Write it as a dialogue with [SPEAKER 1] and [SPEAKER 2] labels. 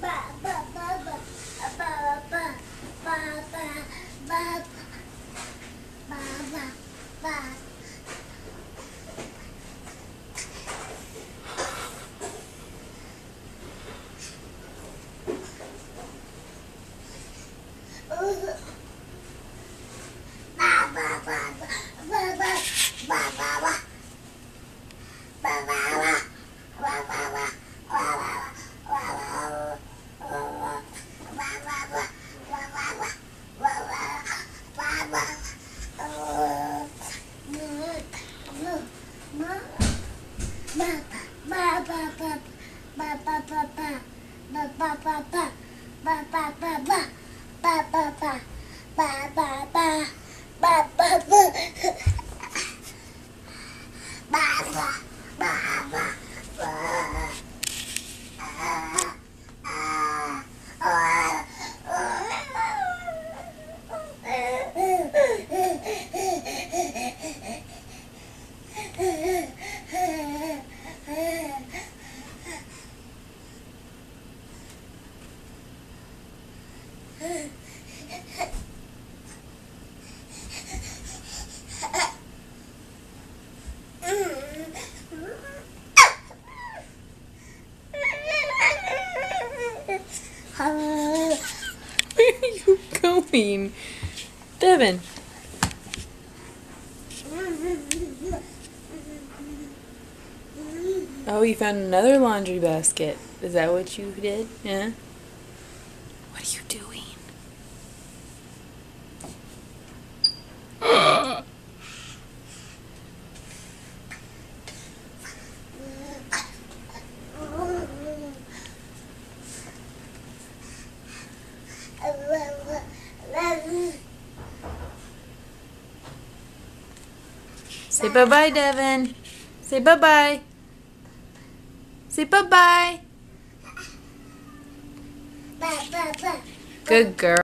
[SPEAKER 1] 爸爸。爸爸爸爸爸爸爸爸爸爸爸爸爸爸爸爸爸爸爸。Where
[SPEAKER 2] are you going? Devin. Oh, you found another laundry basket. Is that what you did? Yeah? What are you doing? Say bye-bye, Devin. Say bye-bye. Say bye-bye.
[SPEAKER 1] Good
[SPEAKER 2] girl.